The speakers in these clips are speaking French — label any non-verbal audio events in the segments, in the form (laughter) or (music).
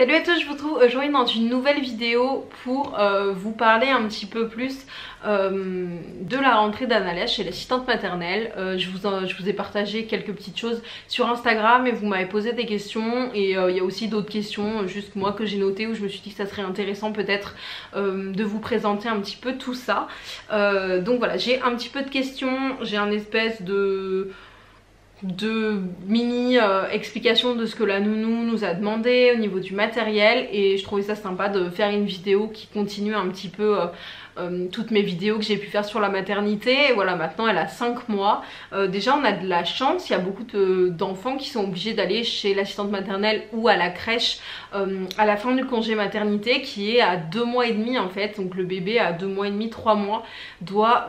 Salut à tous, je vous retrouve aujourd'hui dans une nouvelle vidéo pour euh, vous parler un petit peu plus euh, de la rentrée d'Annalès chez l'assistante maternelle. Euh, je, vous je, vous ai partagé quelques petites choses sur Instagram et vous m'avez posé des questions et il y a aussi d'autres questions juste moi que j'ai notées où je me suis dit que ça serait intéressant peut-être de vous présenter un petit peu tout ça. donc voilà, j'ai un petit peu de questions, j'ai un espèce de de mini euh, explications de ce que la nounou nous a demandé au niveau du matériel et je trouvais ça sympa de faire une vidéo qui continue un petit peu euh, euh, toutes mes vidéos que j'ai pu faire sur la maternité. Et voilà, maintenant elle a 5 mois. Déjà on a de la chance, il y a beaucoup d'enfants qui sont obligés d'aller chez l'assistante maternelle ou à la crèche à la fin du congé maternité qui est à 2 mois et demi en fait. Donc le bébé à 2 mois et demi, 3 mois doit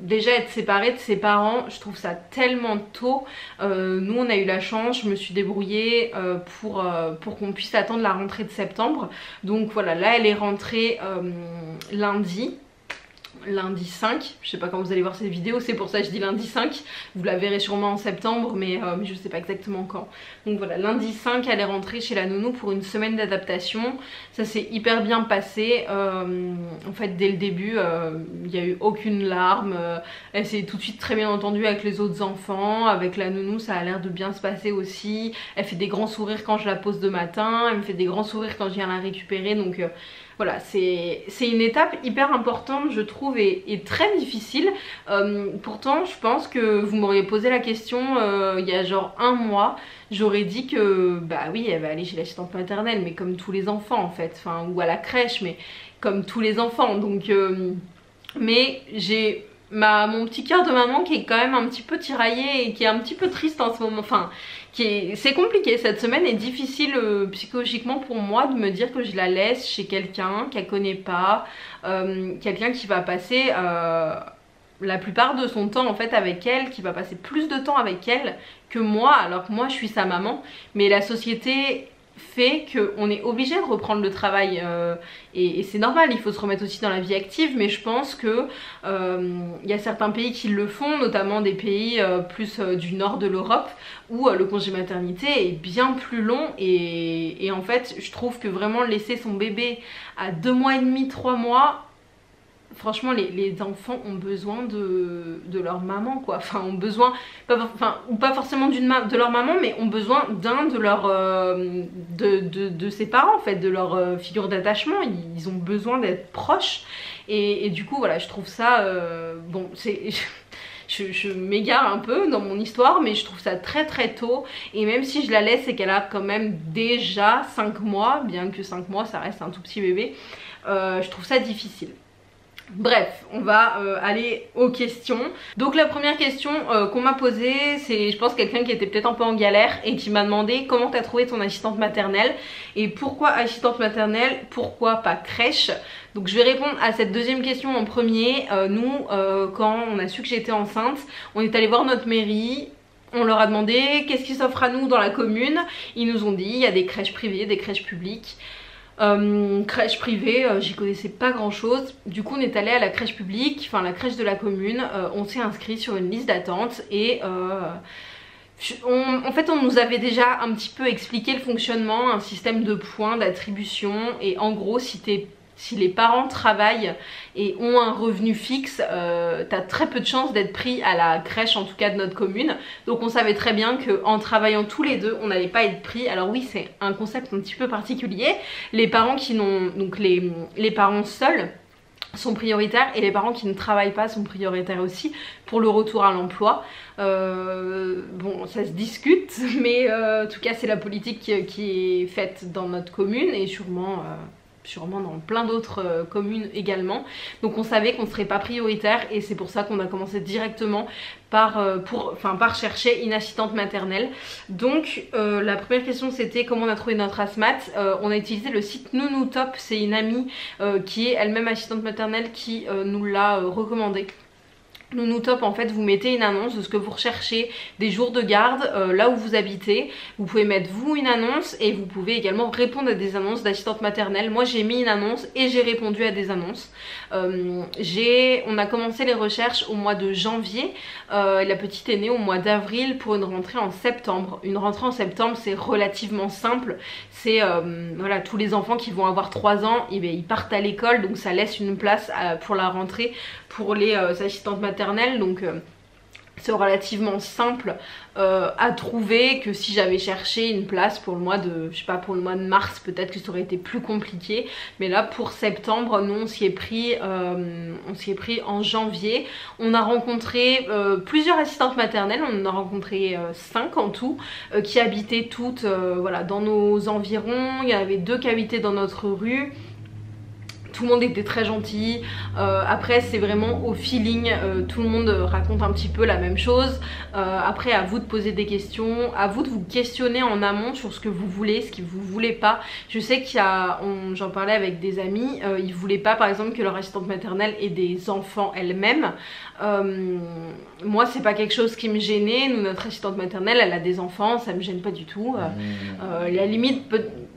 déjà être séparé de ses parents. Je trouve ça tellement tôt. Nous on a eu la chance, je me suis débrouillée pour, pour qu'on puisse attendre la rentrée de septembre. Donc voilà, là elle est rentrée lundi lundi 5, je sais pas quand vous allez voir cette vidéo, c'est pour ça que je dis lundi 5, vous la verrez sûrement en septembre mais, euh, mais je sais pas exactement quand. Donc voilà, lundi 5 elle est rentrée chez la nounou pour une semaine d'adaptation, ça s'est hyper bien passé, euh, en fait dès le début euh, il n'y a eu aucune larme, elle s'est tout de suite très bien entendue avec les autres enfants, avec la nounou ça a l'air de bien se passer aussi, elle fait des grands sourires quand je la pose de matin, elle me fait des grands sourires quand je viens la récupérer. Donc voilà, c'est une étape hyper importante je trouve et, très difficile. Euh, pourtant je pense que vous m'auriez posé la question euh, il y a genre un mois, j'aurais dit que bah oui elle va aller chez l'assistante maternelle mais comme tous les enfants en fait, enfin ou à la crèche mais comme tous les enfants donc... Euh, mais j'ai ma, mon petit cœur de maman qui est quand même un petit peu tiraillé et qui est un petit peu triste en ce moment. Enfin, c'est compliqué. Cette semaine est difficile euh, psychologiquement pour moi de me dire que je la laisse chez quelqu'un qu'elle connaît pas, euh, quelqu'un qui va passer euh, la plupart de son temps en fait avec elle, qui va passer plus de temps avec elle que moi, alors que moi je suis sa maman. Mais la société fait qu'on est obligé de reprendre le travail euh, et, c'est normal, il faut se remettre aussi dans la vie active mais je pense que il euh, y a certains pays qui le font, notamment des pays euh, plus du nord de l'Europe où le congé maternité est bien plus long et, et en fait je trouve que vraiment laisser son bébé à deux mois et demi, trois mois franchement les, enfants ont besoin de, leur maman quoi. Enfin ont besoin enfin ou pas forcément de leur maman mais ont besoin d'un de leur euh, de, ses parents en fait de leur euh, figure d'attachement. Ils, ont besoin d'être proches. Et, du coup voilà je trouve ça euh, bon c'est (laughs) je, je m'égare un peu dans mon histoire mais je trouve ça très très tôt. Et même si je la laisse et qu'elle a quand même déjà 5 mois bien que 5 mois ça reste un tout petit bébé je trouve ça difficile Bref, on va euh, aller aux questions. Donc la première question euh, qu'on m'a posée, c'est je pense quelqu'un qui était peut-être un peu en galère et qui m'a demandé comment t'as trouvé ton assistante maternelle et pourquoi assistante maternelle, pourquoi pas crèche? Donc je vais répondre à cette deuxième question en premier. Euh, nous, quand on a su que j'étais enceinte, on est allé voir notre mairie, on leur a demandé qu'est-ce qui s'offre à nous dans la commune? Ils nous ont dit il y a des crèches privées, des crèches publiques. Euh, crèche privée, euh, j'y connaissais pas grand chose. Du coup on est allé à la crèche publique, enfin la crèche de la commune. Euh, on s'est inscrit sur une liste d'attente et en fait on nous avait déjà un petit peu expliqué le fonctionnement, un système de points d'attribution et en gros si t'es si les parents travaillent et ont un revenu fixe, euh, t'as très peu de chances d'être pris à la crèche en tout cas de notre commune. Donc on savait très bien qu'en travaillant tous les deux, on n'allait pas être pris. Alors oui, c'est un concept un petit peu particulier. Les parents qui n'ont donc les, les parents seuls sont prioritaires et les parents qui ne travaillent pas sont prioritaires aussi pour le retour à l'emploi. Euh, bon, ça se discute, (laughs) mais euh, en tout cas c'est la politique qui, qui, est faite dans notre commune et sûrement sûrement dans plein d'autres euh, communes également. Donc on savait qu'on ne serait pas prioritaire et c'est pour ça qu'on a commencé directement par, euh, chercher une assistante maternelle. Donc euh, la première question c'était comment on a trouvé notre asmat. on a utilisé le site Nounoutop, c'est une amie qui est elle-même assistante maternelle qui nous l'a recommandé. Nounou Top en fait vous mettez une annonce de ce que vous recherchez, des jours de garde, euh, là où vous habitez. Vous pouvez mettre vous une annonce et vous pouvez également répondre à des annonces d'assistante maternelle. Moi j'ai mis une annonce et j'ai répondu à des annonces. Euh, on a commencé les recherches au mois de janvier, euh, la petite est née au mois d'avril pour une rentrée en septembre. Une rentrée en septembre c'est relativement simple, c'est voilà tous les enfants qui vont avoir 3 ans, eh ils partent à l'école donc ça laisse une place pour la rentrée pour les assistantes maternelles donc euh, c'est relativement simple euh, à trouver que si j'avais cherché une place pour le mois de je sais pas pour le mois de mars peut-être que ça aurait été plus compliqué. Mais là pour septembre nous on s'y est pris euh, on s'y est pris en janvier. On a rencontré plusieurs assistantes maternelles. On en a rencontré 5 en tout qui habitaient toutes voilà dans nos environs. Il y avait deux qui habitaient dans notre rue tout le monde était très gentil. Euh, après c'est vraiment au feeling, euh, tout le monde raconte un petit peu la même chose. Euh, après à vous de poser des questions, à vous de vous questionner en amont sur ce que vous voulez, ce que vous voulez pas. Je sais qu'il y a, j'en parlais avec des amis, ils voulaient pas par exemple que leur assistante maternelle ait des enfants elle-même. moi c'est pas quelque chose qui me gênait, nous notre assistante maternelle elle a des enfants, ça me gêne pas du tout. Mmh. la limite,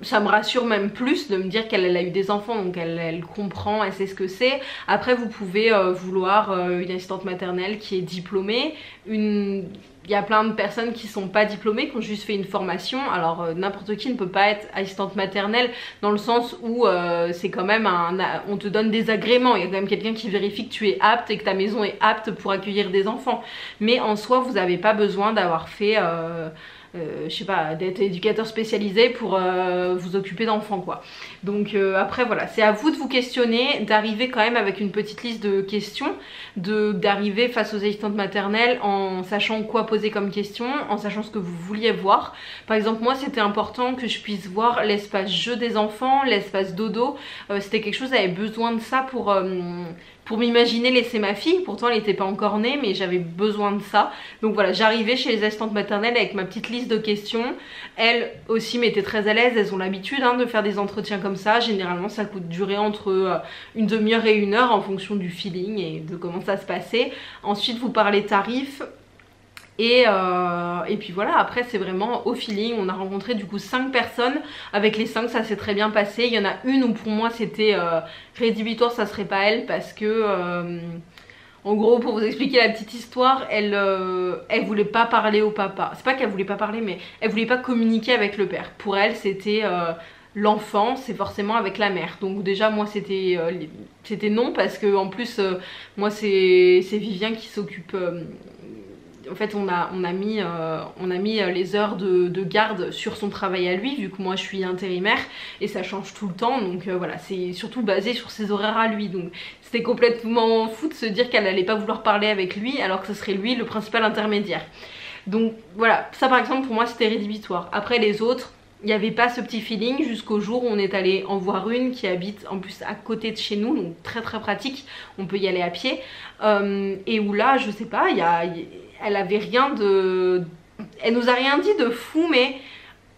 ça me rassure même plus de me dire qu'elle a eu des enfants donc elle, comprend, elle sait ce que c'est. Après vous pouvez euh, vouloir euh, une assistante maternelle qui est diplômée, il y a plein de personnes qui sont pas diplômées, qui ont juste fait une formation. Alors euh, n'importe qui ne peut pas être assistante maternelle dans le sens où c'est quand même un... On te donne des agréments, il y a quand même quelqu'un qui vérifie que tu es apte et que ta maison est apte pour accueillir des enfants. Mais en soi vous n'avez pas besoin d'avoir fait... Euh, je sais pas, d'être éducateur spécialisé pour euh, vous occuper d'enfants quoi. Donc euh, après voilà, c'est à vous de vous questionner, d'arriver quand même avec une petite liste de questions, d'arriver face aux assistantes maternelles en sachant quoi poser comme question, en sachant ce que vous vouliez voir. Par exemple moi c'était important que je puisse voir l'espace jeu des enfants, l'espace dodo, c'était quelque chose, j'avais besoin de ça pour pour m'imaginer laisser ma fille. Pourtant elle n'était pas encore née mais j'avais besoin de ça. Donc voilà j'arrivais chez les assistantes maternelles avec ma petite liste de questions. Elles aussi m'étaient très à l'aise, elles ont l'habitude hein, de faire des entretiens comme ça. Généralement ça coûte durer entre euh, une demi-heure et une heure en fonction du feeling et de comment ça se passait. Ensuite vous parlez tarifs. Et, euh, et, puis voilà, après c'est vraiment au feeling, on a rencontré du coup 5 personnes, avec les 5 ça s'est très bien passé, il y en a une où pour moi c'était euh, rédhibitoire, ça serait pas elle parce que... Euh, en gros, pour vous expliquer la petite histoire, elle, elle voulait pas parler au papa. C'est pas qu'elle voulait pas parler, mais elle voulait pas communiquer avec le père. Pour elle, c'était l'enfant, c'est forcément avec la mère. Donc déjà, moi, c'était c'était non parce que en plus, moi, c'est Vivien qui s'occupe en fait on a, on mis, euh, euh, les heures de, garde sur son travail à lui vu que moi je suis intérimaire et ça change tout le temps donc euh, voilà c'est surtout basé sur ses horaires à lui donc c'était complètement fou de se dire qu'elle n'allait pas vouloir parler avec lui alors que ce serait lui le principal intermédiaire. Donc voilà ça par exemple pour moi c'était rédhibitoire. Après les autres il n'y avait pas ce petit feeling jusqu'au jour où on est allé en voir une qui habite en plus à côté de chez nous, donc très très pratique, on peut y aller à pied. et où là, je sais pas, y a, elle avait rien de... Elle nous a rien dit de fou, mais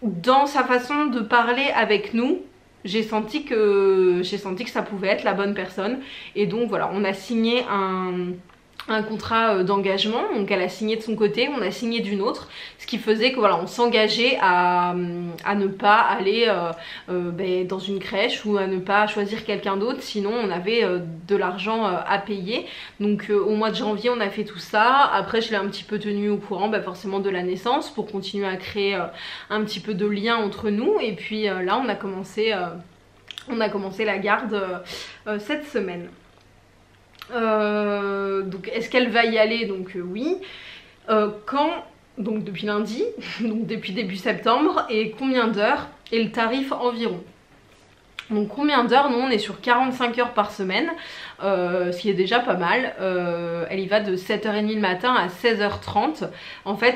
dans sa façon de parler avec nous, j'ai senti que j'ai senti que ça pouvait être la bonne personne. Et donc voilà, on a signé un un contrat euh, d'engagement, donc elle a signé de son côté, on a signé d'une autre, ce qui faisait que voilà on s'engageait à, ne pas aller euh, euh, ben, dans une crèche ou à ne pas choisir quelqu'un d'autre, sinon on avait de l'argent à payer. Donc au mois de janvier on a fait tout ça, après je l'ai un petit peu tenu au courant ben, forcément de la naissance pour continuer à créer un petit peu de lien entre nous. Et puis là on a commencé, on a commencé la garde cette semaine. Euh, donc est-ce qu'elle va y aller Donc euh, oui. Euh, quand Donc depuis lundi, (laughs) donc depuis début septembre, et combien d'heures et le tarif environ. Donc combien d'heures Nous on est sur 45 heures par semaine, euh, ce qui est déjà pas mal. Euh, elle y va de 7h30 le matin à 16h30. En fait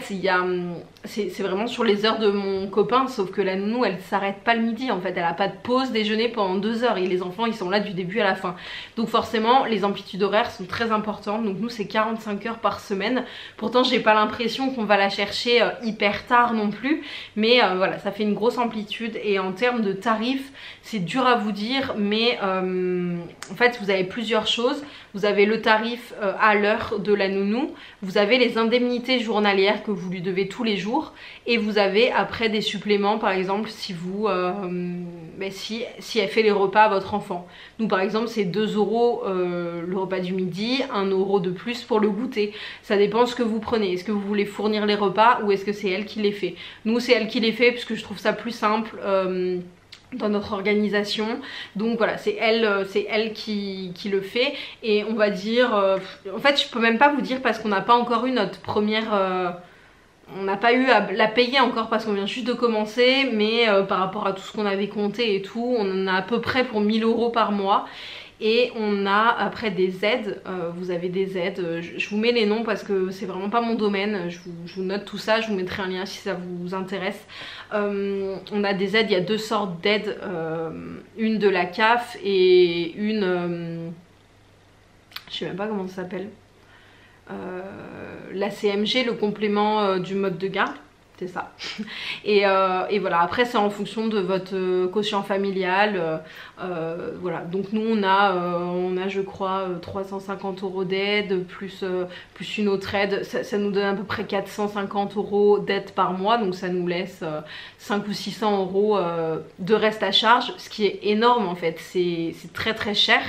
c'est vraiment sur les heures de mon copain, sauf que la nounou elle s'arrête pas le midi en fait. Elle a pas de pause déjeuner pendant 2 heures et les enfants ils sont là du début à la fin. Donc forcément les amplitudes horaires sont très importantes. Donc nous c'est 45 heures par semaine. Pourtant j'ai pas l'impression qu'on va la chercher euh, hyper tard non plus. Mais voilà ça fait une grosse amplitude et en termes de tarifs c'est dur à vous dire, mais euh, en fait vous avez plusieurs choses. Vous avez le tarif euh, à l'heure de la nounou, vous avez les indemnités journalières que vous lui devez tous les jours, et vous avez après des suppléments, par exemple si vous, euh, ben, si, si elle fait les repas à votre enfant. Nous par exemple c'est 2 euros le repas du midi, 1 euro de plus pour le goûter. Ça dépend ce que vous prenez. Est-ce que vous voulez fournir les repas ou est-ce que c'est elle qui les fait? Nous c'est elle qui les fait puisque je trouve ça plus simple dans notre organisation. Donc voilà c'est elle euh, c'est elle qui, le fait. Et on va dire euh, en fait je peux même pas vous dire parce qu'on n'a pas encore eu notre première euh, on n'a pas eu à la payer encore parce qu'on vient juste de commencer mais par rapport à tout ce qu'on avait compté et tout on en a à peu près pour 1000 euros par mois et on a après des aides, vous avez des aides, je, vous mets les noms parce que c'est vraiment pas mon domaine, je vous, note tout ça, je vous mettrai un lien si ça vous intéresse. Euh, on a des aides, il y a deux sortes d'aides, euh, une de la CAF et une... Euh, je sais même pas comment ça s'appelle. la CMG, le complément du mode de garde ça. (laughs) Euh, et, voilà, après c'est en fonction de votre euh, quotient familial. Euh, voilà, donc nous on a, on a je crois 350 euros d'aide, plus, plus une autre aide. Ça, nous donne à peu près 450 euros d'aide par mois, donc ça nous laisse 5 ou 600 euros de reste à charge, ce qui est énorme en fait, c'est très très cher.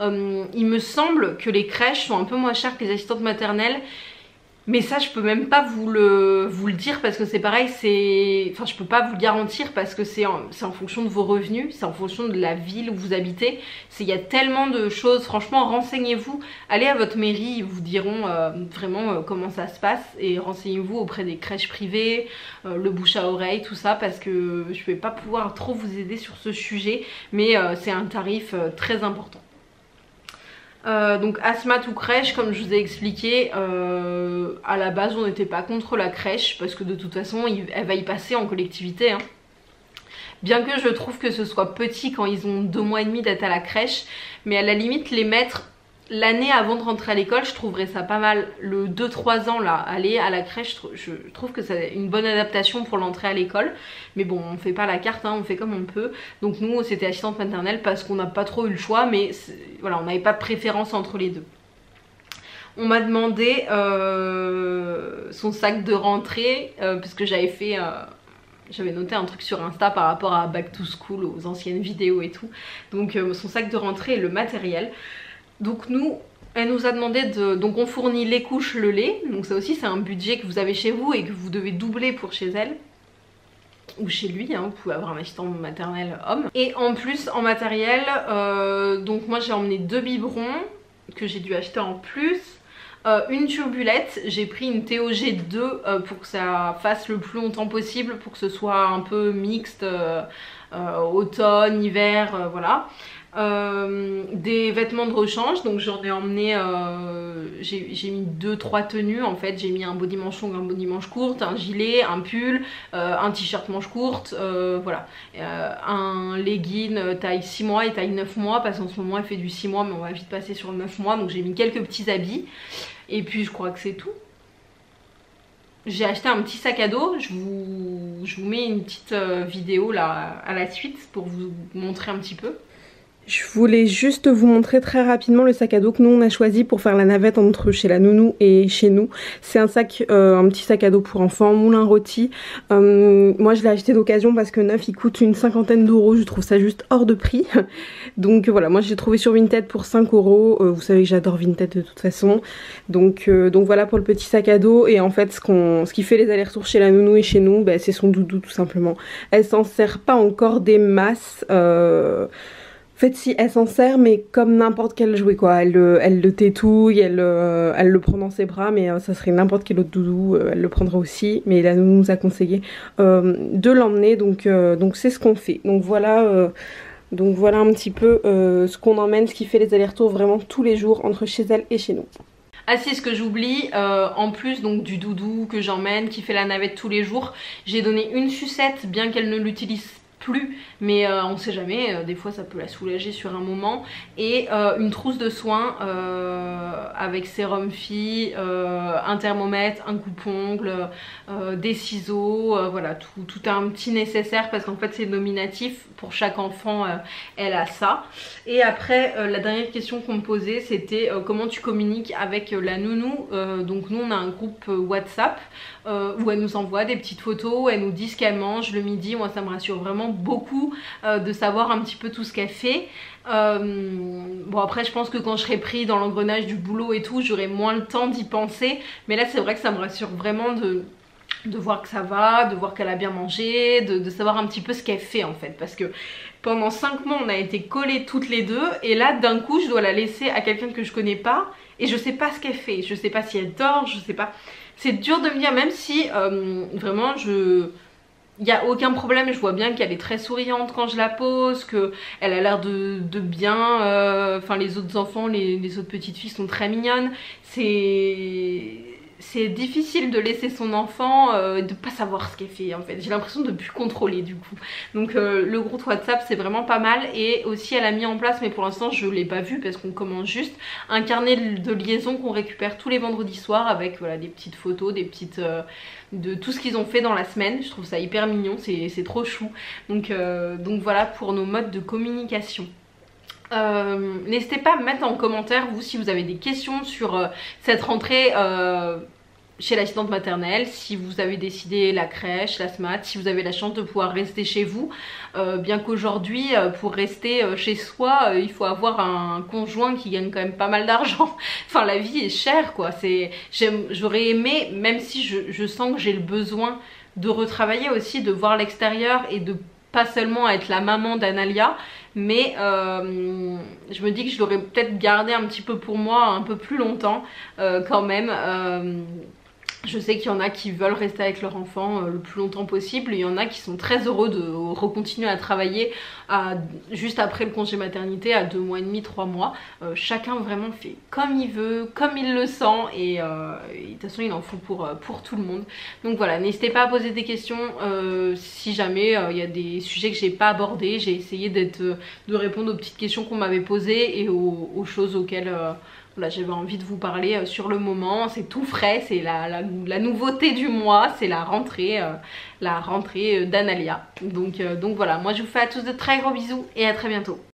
il me semble que les crèches sont un peu moins chères que les assistantes maternelles. Mais ça, je peux même pas vous le, vous le dire parce que c'est pareil, c'est... Enfin, je peux pas vous le garantir parce que c'est en, en, fonction de vos revenus, c'est en fonction de la ville où vous habitez. Il y a tellement de choses, franchement, renseignez-vous. Allez à votre mairie, ils vous diront euh, vraiment euh, comment ça se passe et renseignez-vous auprès des crèches privées, euh, le bouche à oreille, tout ça parce que je vais pas pouvoir trop vous aider sur ce sujet, mais c'est un tarif très important. Euh, donc asthma ou crèche, comme je vous ai expliqué, euh, à la base on n'était pas contre la crèche parce que de toute façon elle va y passer en collectivité. Hein. Bien que je trouve que ce soit petit quand ils ont deux mois et demi d'être à la crèche, mais à la limite les mettre l'année avant de rentrer à l'école, je trouverais ça pas mal. Le 2-3 ans là, aller à la crèche, je trouve que c'est une bonne adaptation pour l'entrée à l'école. Mais bon, on fait pas la carte, hein, on fait comme on peut. Donc nous, c'était assistante maternelle parce qu'on n'a pas trop eu le choix, mais voilà, on n'avait pas de préférence entre les deux. On m'a demandé euh, son sac de rentrée, euh, parce que j'avais fait... Euh, j'avais noté un truc sur Insta par rapport à Back to School, aux anciennes vidéos et tout. Donc son sac de rentrée et le matériel. Donc nous, elle nous a demandé de... Donc on fournit les couches, le lait. Donc ça aussi c'est un budget que vous avez chez vous et que vous devez doubler pour chez elle. Ou chez lui, hein, vous pouvez avoir un assistant maternel homme. Et en plus en matériel, euh, donc moi j'ai emmené deux biberons que j'ai dû acheter en plus. Euh, une turbulette, j'ai pris une TOG2 euh, pour que ça fasse le plus longtemps possible, pour que ce soit un peu mixte, automne, hiver, voilà. Euh, des vêtements de rechange donc j'en ai emmené euh, j'ai mis deux trois tenues en fait. J'ai mis un body manche long un body manche courte un gilet un pull euh, un t-shirt manche courte voilà. Un legging taille 6 mois et taille 9 mois parce qu'en ce moment elle fait du 6 mois mais on va vite passer sur le 9 mois donc j'ai mis quelques petits habits. Et puis je crois que c'est tout j'ai acheté un petit sac à dos, je vous, je vous mets une petite vidéo là à la suite pour vous montrer un petit peu. Je voulais juste vous montrer très rapidement le sac à dos que nous on a choisi pour faire la navette entre chez la nounou et chez nous. C'est un sac, euh, un petit sac à dos pour enfants, moulin rôti. Euh, moi je l'ai acheté d'occasion parce que neuf il coûte une cinquantaine d'euros, je trouve ça juste hors de prix. (laughs) Donc voilà, moi j'ai trouvé sur Vinted pour 5 euros. Euh, vous savez que j'adore Vinted de toute façon. Donc, voilà pour le petit sac à dos. Et en fait ce, ce qui fait les allers-retours chez la nounou et chez nous, bah, c'est son doudou tout simplement. Elle s'en sert pas encore des masses. En fait, si, elle s'en sert, mais comme n'importe quel jouet, quoi. Elle, elle le tétouille, elle, euh, elle le prend dans ses bras, mais euh, ça serait n'importe quel autre doudou, euh, elle le prendra aussi. Mais là, nous nous a conseillé de l'emmener, donc donc c'est ce qu'on fait. Donc voilà, donc voilà un petit peu ce qu'on emmène, ce qui fait les allers-retours vraiment tous les jours entre chez elle et chez nous. Ah si, ce que j'oublie, en plus donc du doudou que j'emmène, qui fait la navette tous les jours, j'ai donné une sucette, bien qu'elle ne l'utilise mais euh, on sait jamais, euh, des fois ça peut la soulager sur un moment. Et une trousse de soins avec sérum fille, un thermomètre, un coupe-ongle, des ciseaux, voilà tout, tout un petit nécessaire parce qu'en fait c'est nominatif. Pour chaque enfant elle a ça. Et après la dernière question qu'on me posait c'était comment tu communiques avec la nounou? Donc nous on a un groupe WhatsApp où elle nous envoie des petites photos, elle nous dit ce qu'elle mange le midi, moi ça me rassure vraiment beaucoup euh, de savoir un petit peu tout ce qu'elle fait. Euh, bon après je pense que quand je serai pris dans l'engrenage du boulot et tout j'aurai moins le temps d'y penser. Mais là c'est vrai que ça me rassure vraiment de, voir que ça va, de voir qu'elle a bien mangé, de, savoir un petit peu ce qu'elle fait en fait. Parce que pendant 5 mois on a été collées toutes les deux. Et là d'un coup je dois la laisser à quelqu'un que je connais pas. Et je sais pas ce qu'elle fait, je sais pas si elle dort, je sais pas c'est dur de me dire même si euh, vraiment je il n'y a aucun problème, je vois bien qu'elle est très souriante quand je la pose, qu'elle a l'air de, bien, euh, enfin les autres enfants, les, les autres petites filles sont très mignonnes, c'est c'est difficile de laisser son enfant euh, de pas savoir ce qu'elle fait en fait. J'ai l'impression de plus contrôler du coup. Donc euh, le groupe whatsapp c'est vraiment pas mal. Et aussi elle a mis en place mais pour l'instant je l'ai pas vu parce qu'on commence juste un carnet de liaison qu'on récupère tous les vendredis soirs avec voilà des petites photos des petites euh, de tout ce qu'ils ont fait dans la semaine. Je trouve ça hyper mignon c'est trop chou. Donc, donc voilà pour nos modes de communication euh, n'hésitez pas à mettre en commentaire vous si vous avez des questions sur euh, cette rentrée euh, chez l'assistante maternelle, si vous avez décidé la crèche, la SMAT, si vous avez la chance de pouvoir rester chez vous, bien qu'aujourd'hui pour rester chez soi il faut avoir un conjoint qui gagne quand même pas mal d'argent, (laughs) enfin la vie est chère quoi, j'aurais aimé même si je, je sens que j'ai le besoin de retravailler aussi, de voir l'extérieur et de pas seulement être la maman d'Analia mais euh, je me dis que je l'aurais peut-être gardé un petit peu pour moi un peu plus longtemps euh, quand même euh, je sais qu'il y en a qui veulent rester avec leur enfant le plus longtemps possible. Il y en a qui sont très heureux de recontinuer à travailler juste après le congé maternité à deux mois et demi, trois mois. chacun vraiment fait comme il veut, comme il le sent et, de toute façon il en faut pour, tout le monde. Donc voilà, n'hésitez pas à poser des questions si jamais il y a des sujets que j'ai pas abordés. J'ai essayé de répondre aux petites questions qu'on m'avait posées et aux, choses auxquelles euh, j'avais envie de vous parler euh, sur le moment. C'est tout frais, c'est la, nouveauté du mois, c'est la rentrée, euh, la rentrée d'Analia. Donc, donc voilà, moi je vous fais à tous de très gros bisous et à très bientôt.